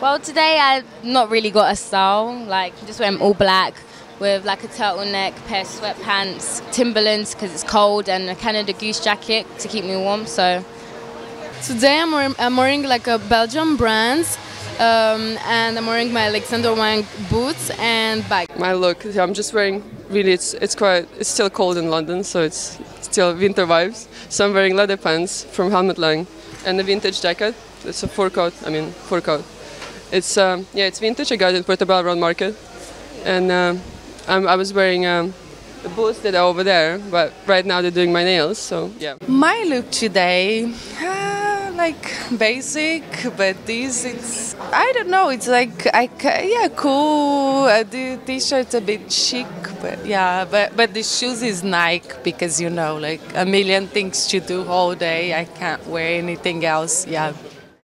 Well, today I've not really got a style. Like, just wearing all black with like a turtleneck, pair of sweatpants, Timberlands because it's cold, and a Canada Goose jacket to keep me warm. So Today I'm wearing, I'm wearing like a Belgium brand, um, and I'm wearing my Alexander Wang boots and bag. My look, yeah, I'm just wearing. Really, it's it's quite. It's still cold in London, so it's still winter vibes. So I'm wearing leather pants from Helmut Lang and a vintage jacket. It's a fur coat. I mean fur coat. It's um, yeah, it's vintage. I got it Portobello Road Market, and I'm, I was wearing um, boots that are over there. But right now they're doing my nails, so yeah. My look today, uh, like basic, but this it's I don't know. It's like I yeah cool. Uh, the t-shirt's a bit chic, but yeah, but but the shoes is Nike because you know like a million things to do all day. I can't wear anything else. Yeah.